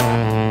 Bye.